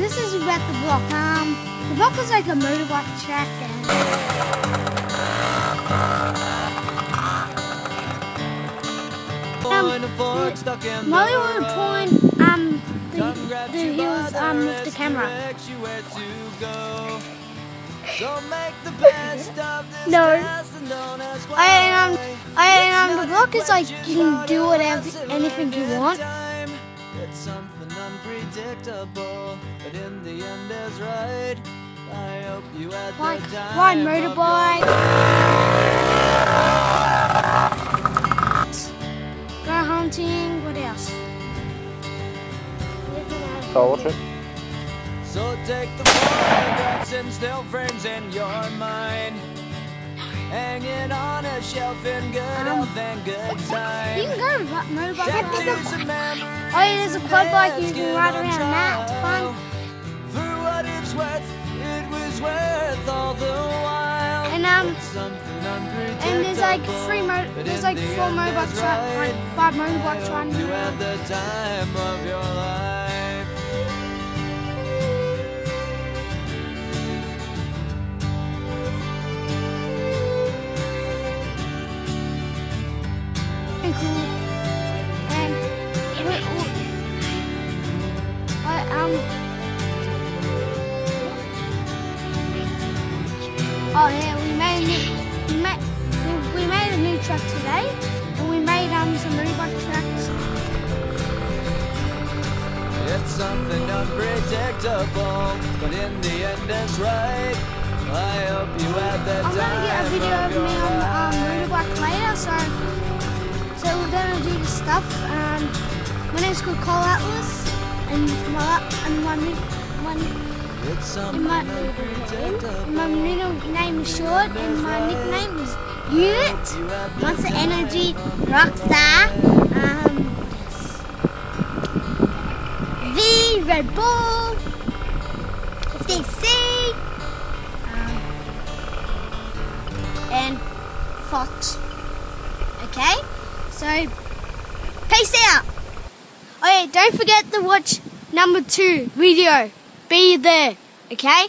about the block. Um, the block is like a motorbike track and um, Mollywood Point, um, the, the hills, um, with the camera. No. I um, I um, the block is like you can do whatever, anything you want. It's something unpredictable, but in the end is right. I hope you had Like the time ride of your motorbike, go hunting. What else? Car washing. So take the photographs and still frames in your mind. Hanging on a shelf in good Um, health and good You can go ri- motorbike. Tattoos ride. and memories Oh yeah, there's a quad bike you can ride around that. Fun. For what it's worth, it was worth all the while. And um, It's something unpredictable. and there's like three mo- there's like four end motorbikes, it's ri- right. like five motorbikes I riding you had the time of your life. Oh yeah, we made a new, we made we, made a new truck today, and we made um some motorbike tracks. It's something unpredictable, but in the end it's right. I hope you had the I'm gonna get a video of me on the um, motorbike later, so so we're gonna do the stuff. Um, my name's called Cole Atlas, and my and my my and my, and my middle name is Short, and my nickname is Unit, Monster Energy, Rockstar, um, V, Red Bull, DC, um, and Fox. Okay? So, peace out! Oh yeah, don't forget to watch number two video. Be there, okay?